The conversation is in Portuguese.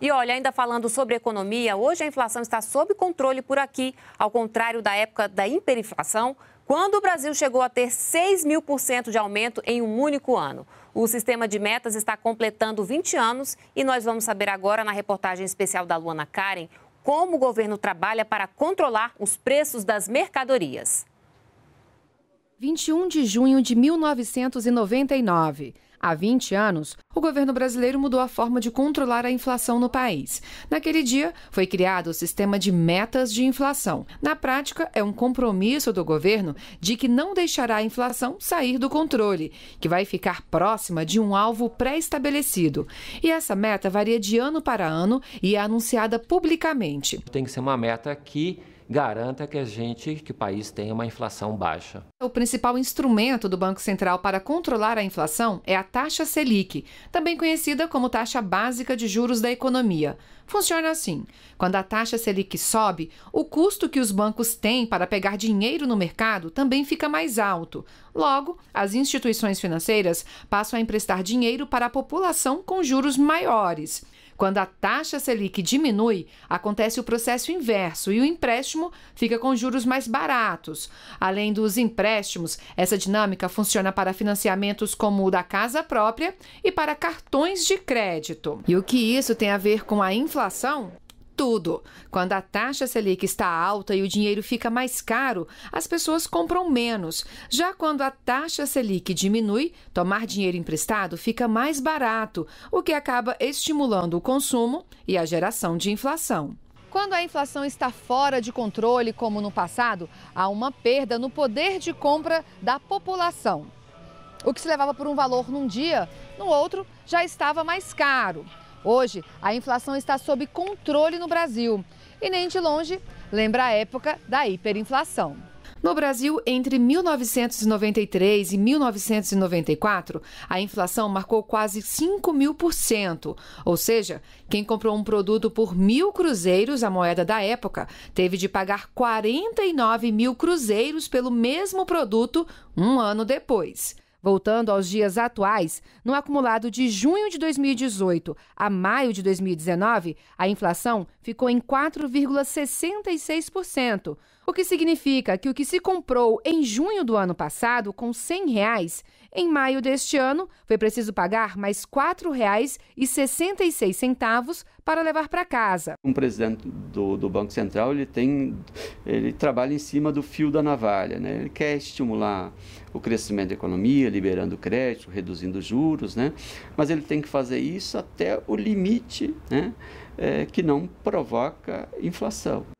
E olha, ainda falando sobre economia, hoje a inflação está sob controle por aqui, ao contrário da época da hiperinflação, quando o Brasil chegou a ter 6 mil por cento de aumento em um único ano. O sistema de metas está completando 20 anos e nós vamos saber agora, na reportagem especial da Luana Karen, como o governo trabalha para controlar os preços das mercadorias. 21 de junho de 1999. Há 20 anos, o governo brasileiro mudou a forma de controlar a inflação no país. Naquele dia, foi criado o sistema de metas de inflação. Na prática, é um compromisso do governo de que não deixará a inflação sair do controle, que vai ficar próxima de um alvo pré-estabelecido. E essa meta varia de ano para ano e é anunciada publicamente. Tem que ser uma meta que garanta que a gente, que o país tenha uma inflação baixa. O principal instrumento do Banco Central para controlar a inflação é a taxa Selic, também conhecida como taxa básica de juros da economia. Funciona assim: quando a taxa Selic sobe, o custo que os bancos têm para pegar dinheiro no mercado também fica mais alto. Logo, as instituições financeiras passam a emprestar dinheiro para a população com juros maiores. Quando a taxa Selic diminui, acontece o processo inverso e o empréstimo fica com juros mais baratos. Além dos empréstimos, essa dinâmica funciona para financiamentos como o da casa própria e para cartões de crédito. E o que isso tem a ver com a inflação? Tudo. Quando a taxa Selic está alta e o dinheiro fica mais caro, as pessoas compram menos. Já quando a taxa Selic diminui, tomar dinheiro emprestado fica mais barato, o que acaba estimulando o consumo e a geração de inflação. Quando a inflação está fora de controle, como no passado, há uma perda no poder de compra da população. O que se levava por um valor num dia, no outro já estava mais caro. Hoje, a inflação está sob controle no Brasil e nem de longe lembra a época da hiperinflação. No Brasil, entre 1993 e 1994, a inflação marcou quase 5 mil por cento. Ou seja, quem comprou um produto por mil cruzeiros, a moeda da época, teve de pagar 49 mil cruzeiros pelo mesmo produto um ano depois. Voltando aos dias atuais, no acumulado de junho de 2018 a maio de 2019, a inflação ficou em 4,66%, o que significa que o que se comprou em junho do ano passado com 100 reais, em maio deste ano foi preciso pagar mais R$ 4,66 para levar para casa. Um presidente do, do, Banco Central ele tem, ele trabalha em cima do fio da navalha, né? Ele quer estimular o crescimento da economia, liberando crédito, reduzindo juros, né? Mas ele tem que fazer isso até o limite, né? É, que não provoca inflação.